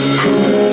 Música